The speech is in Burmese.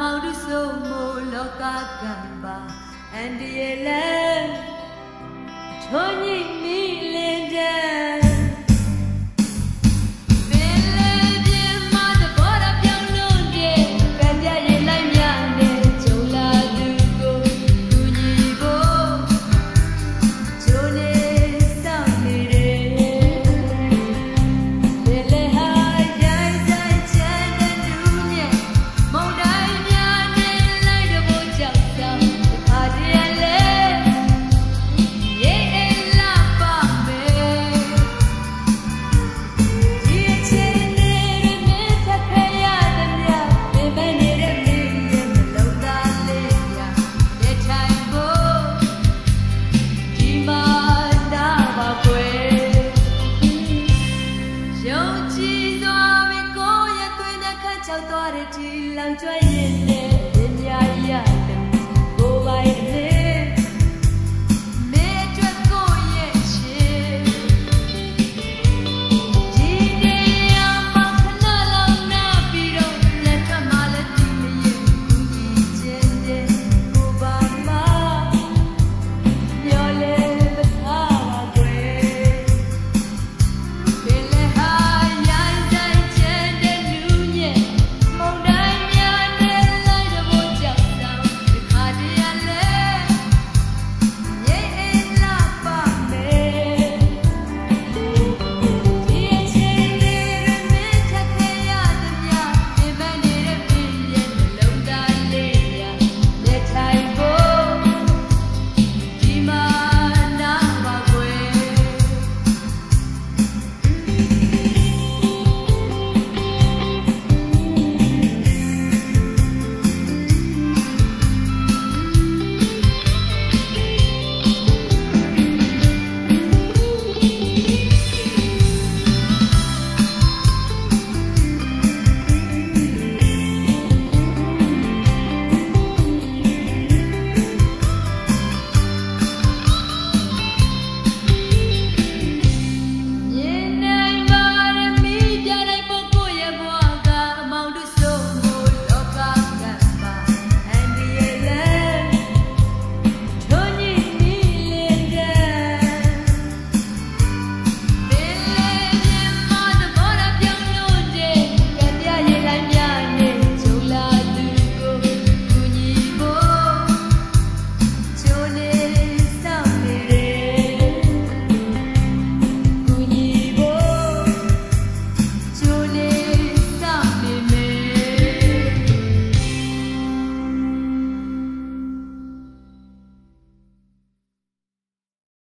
မောင်တို့ဆုံးမလောကကံပါအန်ဒီရဲ့လဲထွန်ကြီး လျှောက်သွားတဲ့ဒီလမ်းကျွဲရင်နဲ့ပညာရ